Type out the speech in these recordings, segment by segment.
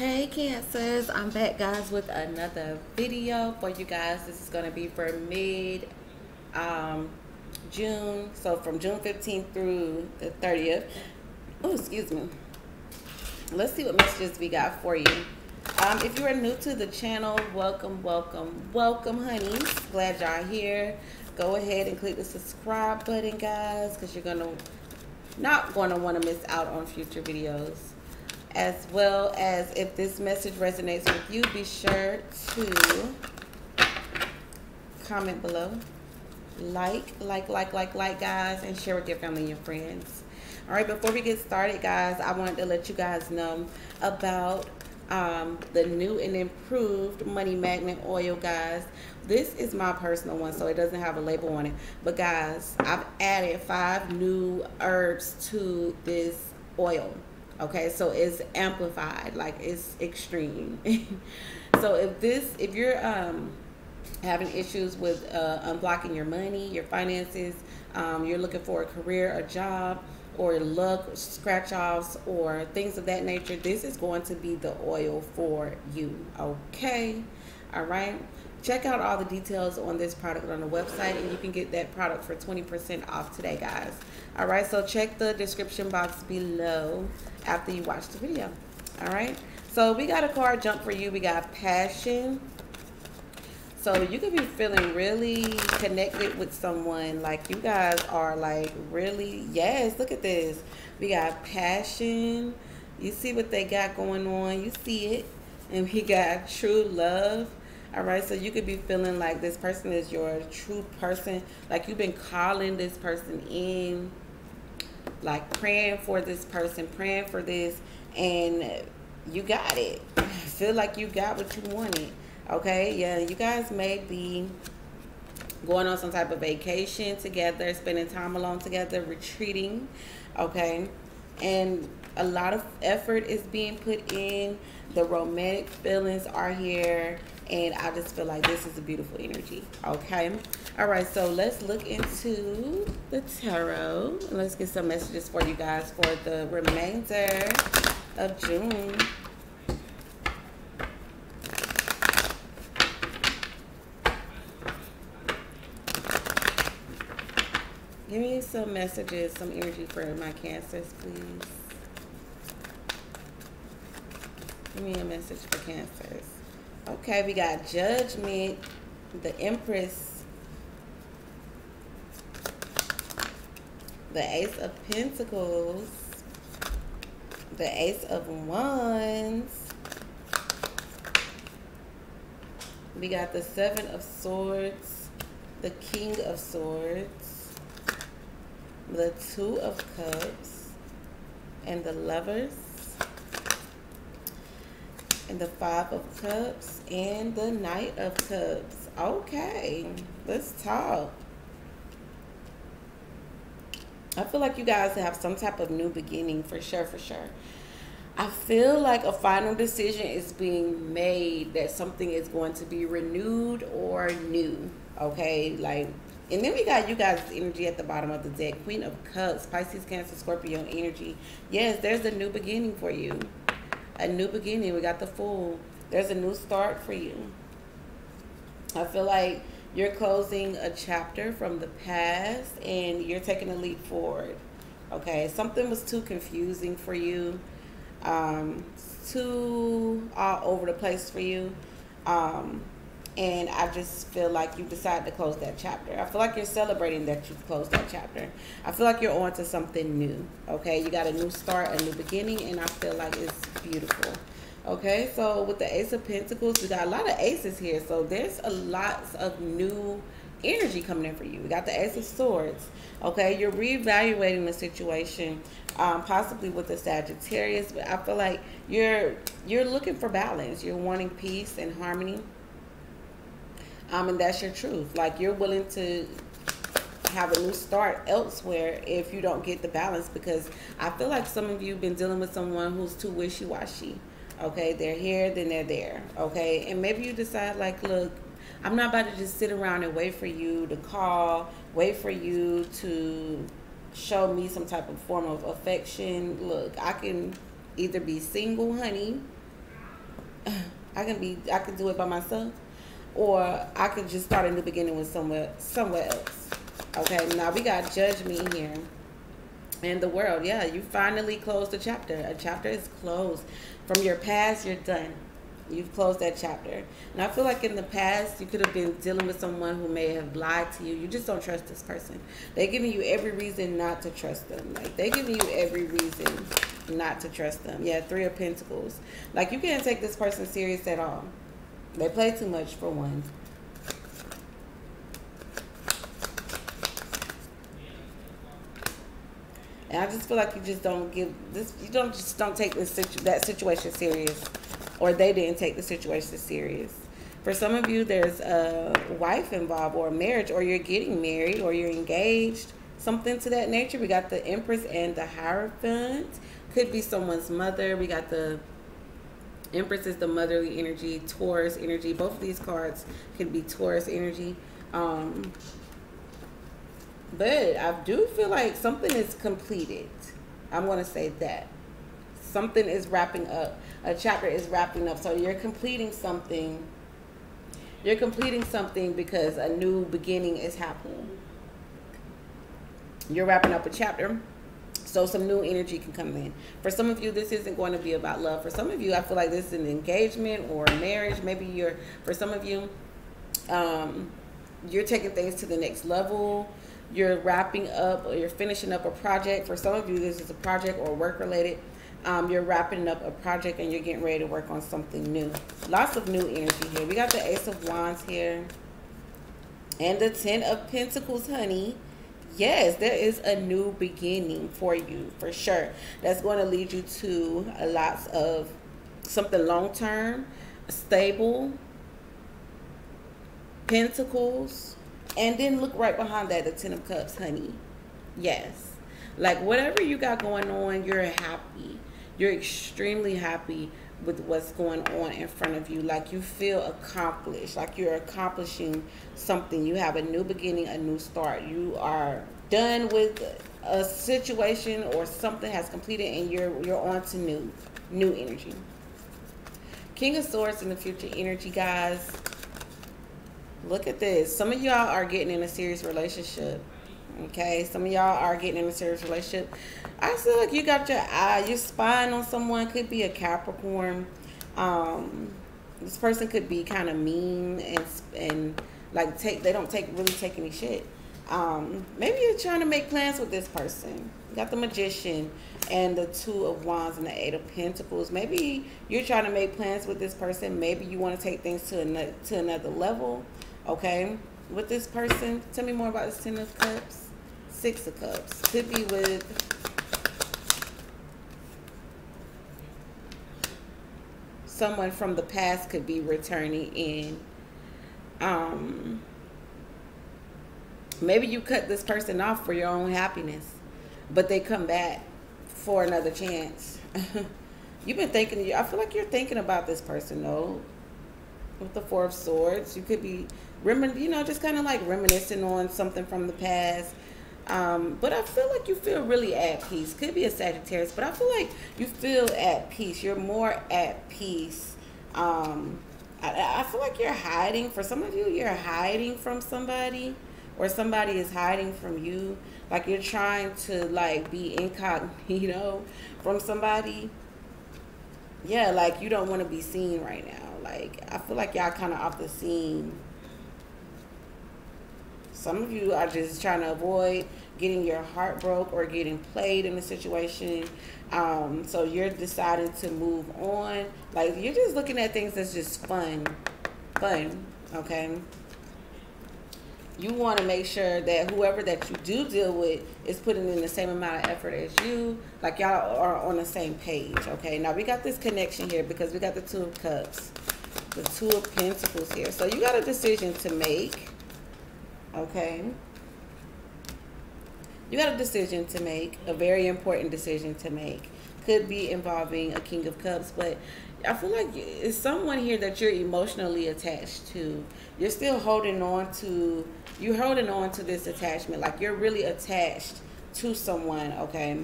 Hey Cancers, I'm back guys with another video for you guys. This is going to be for mid um, June, so from June 15th through the 30th. Oh, excuse me. Let's see what messages we got for you. Um, if you are new to the channel, welcome, welcome, welcome honeys. Glad y'all here. Go ahead and click the subscribe button guys because you're to not going to want to miss out on future videos as well as if this message resonates with you, be sure to comment below. Like, like, like, like, like, guys, and share with your family and your friends. All right, before we get started, guys, I wanted to let you guys know about um, the new and improved Money Magnet oil, guys. This is my personal one, so it doesn't have a label on it. But, guys, I've added five new herbs to this oil okay so it's amplified like it's extreme. So if this if you're um having issues with uh, unblocking your money your finances um, you're looking for a career a job or luck scratch offs or things of that nature this is going to be the oil for you okay? All right check out all the details on this product on the website and you can get that product for 20% off today guys. All right so check the description box below after you watch the video. All right so we got a card jump for you. We got passion. So you could be feeling really connected with someone like you guys are like really yes look at this. We got passion. You see what they got going on. You see it. And we got true love all right, so you could be feeling like this person is your true person, like you've been calling this person in, like praying for this person, praying for this, and you got it. feel like you got what you wanted. Okay, yeah, you guys may be going on some type of vacation together, spending time alone together, retreating. Okay, and a lot of effort is being put in. The romantic feelings are here and I just feel like this is a beautiful energy. Okay. All right. So let's look into the tarot. Let's get some messages for you guys for the remainder of June. Give me some messages, some energy for my cancers, please. Give me a message for cancers. Okay, we got Judgment, the Empress, the Ace of Pentacles, the Ace of Wands. We got the Seven of Swords, the King of Swords, the Two of Cups, and the Lovers and the Five of Cups and the Knight of Cups. Okay, let's talk. I feel like you guys have some type of new beginning for sure, for sure. I feel like a final decision is being made that something is going to be renewed or new. Okay, like, and then we got you guys' energy at the bottom of the deck Queen of Cups, Pisces, Cancer, Scorpio energy. Yes, there's a new beginning for you a new beginning. We got the Fool. There's a new start for you. I feel like you're closing a chapter from the past and you're taking a leap forward. Okay, something was too confusing for you, um, too all over the place for you. Um, and I just feel like you decided to close that chapter. I feel like you're celebrating that you've closed that chapter. I feel like you're on to something new. Okay, you got a new start, a new beginning, and I feel like it's beautiful. Okay, so with the Ace of Pentacles, we got a lot of aces here. So there's a lot of new energy coming in for you. We got the Ace of Swords. Okay, you're reevaluating the situation, um, possibly with the Sagittarius, but I feel like you're you're looking for balance. You're wanting peace and harmony um, and that's your truth. Like you're willing to have a new start elsewhere if you don't get the balance because I feel like some of you have been dealing with someone who's too wishy-washy. Okay, they're here, then they're there. Okay, and maybe you decide like, look, I'm not about to just sit around and wait for you to call, wait for you to show me some type of form of affection. Look, I can either be single, honey, I can be I can do it by myself or I could just start a new beginning with somewhere somewhere else. Okay, now we got Judgment here. In the world, yeah, you finally closed a chapter. A chapter is closed. From your past, you're done. You've closed that chapter. And I feel like in the past, you could have been dealing with someone who may have lied to you. You just don't trust this person. They're giving you every reason not to trust them. Like, they're giving you every reason not to trust them. Yeah, Three of Pentacles. Like, you can't take this person serious at all. They play too much for one. And I just feel like you just don't give this. You don't just don't take this situ, that situation serious, or they didn't take the situation serious. For some of you, there's a wife involved, or marriage, or you're getting married, or you're engaged, something to that nature. We got the Empress and the Hierophant. Could be someone's mother. We got the Empress is the motherly energy, Taurus energy. Both of these cards can be Taurus energy. Um, but I do feel like something is completed. I'm going to say that. Something is wrapping up. A chapter is wrapping up. So you're completing something. You're completing something because a new beginning is happening. You're wrapping up a chapter so some new energy can come in. For some of you, this isn't going to be about love. For some of you, I feel like this is an engagement or a marriage. Maybe you're, for some of you, um, you're taking things to the next level. You're wrapping up or you're finishing up a project. For some of you, this is a project or work related. Um, you're wrapping up a project and you're getting ready to work on something new. Lots of new energy here. We got the Ace of Wands here. And the Ten of Pentacles, honey yes, there is a new beginning for you for sure. That's going to lead you to a lots of something long term, stable, pentacles, and then look right behind that, the Ten of Cups, honey. Yes. Like whatever you got going on, you're happy. You're extremely happy with what's going on in front of you. Like you feel accomplished, like you're accomplishing something. You have a new beginning, a new start. You are done with a situation or something has completed and you're you're on to new new energy. King of Swords in the future energy, guys. Look at this. Some of y'all are getting in a serious relationship. Okay, some of y'all are getting in a serious relationship. I feel like you got your eye, you're spying on someone. Could be a Capricorn. Um, this person could be kind of mean and and like take. They don't take really take any shit. Um, maybe you're trying to make plans with this person. You got the Magician and the Two of Wands and the Eight of Pentacles. Maybe you're trying to make plans with this person. Maybe you want to take things to another to another level. Okay, with this person. Tell me more about this Ten of Cups. Six of Cups. Could be with someone from the past could be returning in. Um, maybe you cut this person off for your own happiness, but they come back for another chance. You've been thinking, I feel like you're thinking about this person though. With the Four of Swords, you could be, you know, just kind of like reminiscing on something from the past um, but I feel like you feel really at peace. Could be a Sagittarius, but I feel like you feel at peace. You're more at peace. Um, I, I feel like you're hiding. For some of you, you're hiding from somebody, or somebody is hiding from you. Like you're trying to like be incognito from somebody. Yeah, like you don't want to be seen right now. Like I feel like y'all kind of off the scene some of you are just trying to avoid getting your heart broke or getting played in a situation. Um, so you're deciding to move on. Like you're just looking at things that's just fun. Fun. Okay. You want to make sure that whoever that you do deal with is putting in the same amount of effort as you. Like y'all are on the same page. Okay. Now we got this connection here because we got the two of cups. The two of pentacles here. So you got a decision to make Okay. You got a decision to make, a very important decision to make. Could be involving a King of Cups, but I feel like it's someone here that you're emotionally attached to. You're still holding on to, you're holding on to this attachment. Like you're really attached to someone, okay?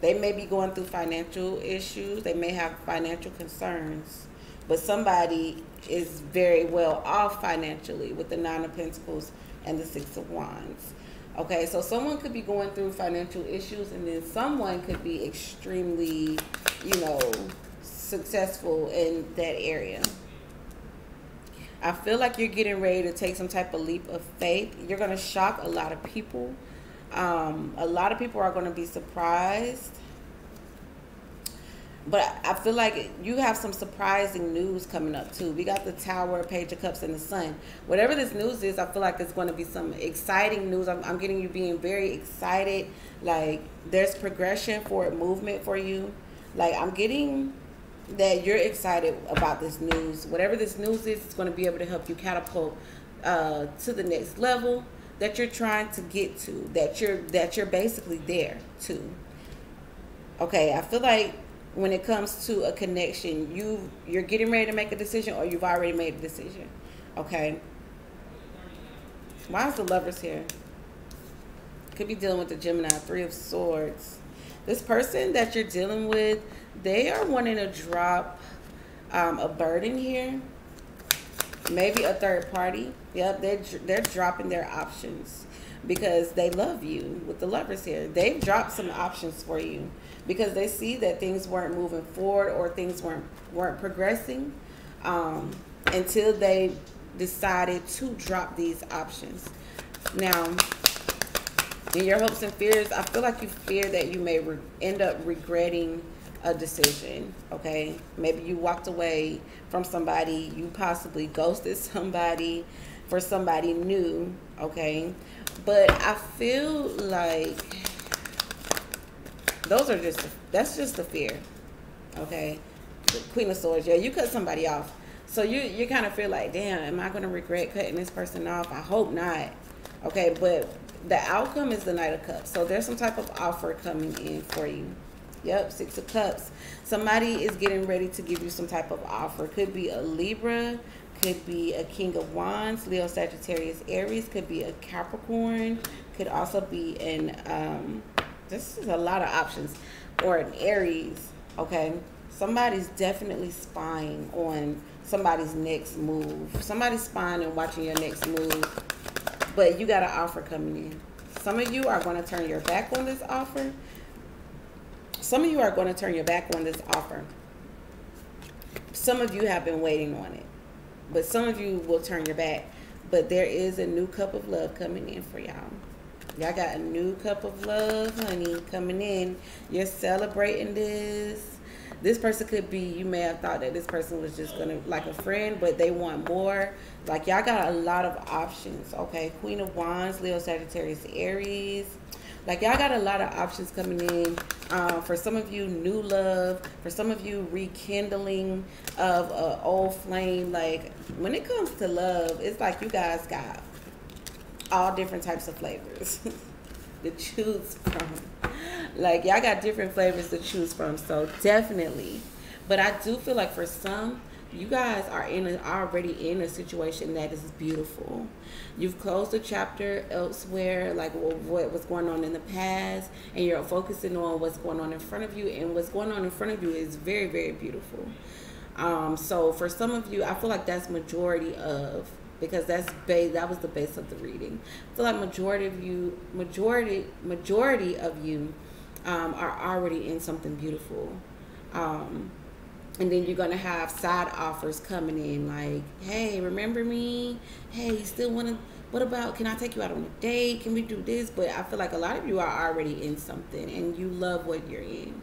They may be going through financial issues. They may have financial concerns, but somebody is very well off financially with the Nine of Pentacles and the Six of Wands. Okay, so someone could be going through financial issues, and then someone could be extremely, you know, successful in that area. I feel like you're getting ready to take some type of leap of faith. You're going to shock a lot of people. Um, a lot of people are going to be surprised. But I feel like you have some surprising news coming up too. We got the Tower, Page of Cups, and the Sun. Whatever this news is, I feel like it's going to be some exciting news. I'm, I'm getting you being very excited. Like there's progression for movement for you. Like I'm getting that you're excited about this news. Whatever this news is, it's going to be able to help you catapult uh, to the next level that you're trying to get to. That you're that you're basically there to. Okay, I feel like when it comes to a connection, you you're getting ready to make a decision, or you've already made a decision. Okay. Why is the lovers here? Could be dealing with the Gemini, Three of Swords. This person that you're dealing with they are wanting to drop um, a burden here. Maybe a third party. Yep, they're, they're dropping their options because they love you with the lovers here. They've dropped some options for you because they see that things weren't moving forward or things weren't weren't progressing um, until they decided to drop these options. Now, in your hopes and fears, I feel like you fear that you may end up regretting a decision, okay? Maybe you walked away from somebody, you possibly ghosted somebody for somebody new, okay? But I feel like those are just, that's just the fear, okay? The Queen of Swords, yeah, you cut somebody off. So you, you kind of feel like, damn, am I going to regret cutting this person off? I hope not, okay? But the outcome is the Knight of Cups. So there's some type of offer coming in for you. Yep, Six of Cups. Somebody is getting ready to give you some type of offer. Could be a Libra, could be a King of Wands, Leo, Sagittarius, Aries, could be a Capricorn, could also be an, um, this is a lot of options, or an Aries, okay? Somebody's definitely spying on somebody's next move. Somebody's spying and watching your next move, but you got an offer coming in. Some of you are going to turn your back on this offer some of you are going to turn your back on this offer. Some of you have been waiting on it, but some of you will turn your back. But there is a new cup of love coming in for y'all. Y'all got a new cup of love, honey, coming in. You're celebrating this. This person could be, you may have thought that this person was just going to, like a friend, but they want more. Like, y'all got a lot of options, okay? Queen of Wands, Leo, Sagittarius, Aries. Like y'all got a lot of options coming in. Um, for some of you, new love. For some of you, rekindling of an old flame. Like when it comes to love, it's like you guys got all different types of flavors to choose from. Like y'all got different flavors to choose from. So definitely. But I do feel like for some, you guys are in a, already in a situation that is beautiful. You've closed a chapter elsewhere, like what was going on in the past, and you're focusing on what's going on in front of you. And what's going on in front of you is very, very beautiful. Um, so for some of you, I feel like that's majority of because that's base that was the base of the reading. I feel like majority of you, majority majority of you, um, are already in something beautiful. Um, and then you're gonna have side offers coming in like hey remember me? Hey you still want to what about can i take you out on a date? Can we do this? But i feel like a lot of you are already in something and you love what you're in.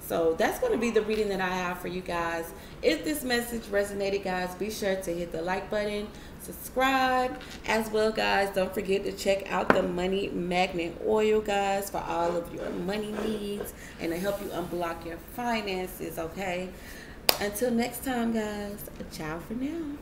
So that's going to be the reading that i have for you guys. If this message resonated guys be sure to hit the like button subscribe. As well guys don't forget to check out the money magnet oil guys for all of your money needs and to help you unblock your finances okay until next time, guys, ciao for now.